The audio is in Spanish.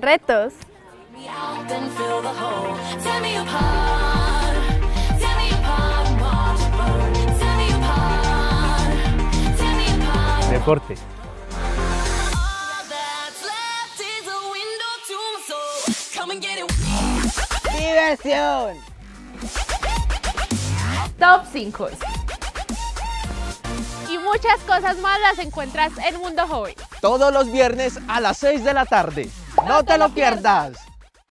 Retos. Deporte. Diversión. Top 5 muchas cosas más las encuentras en Mundo Joven. Todos los viernes a las 6 de la tarde. ¡No te lo pierdas!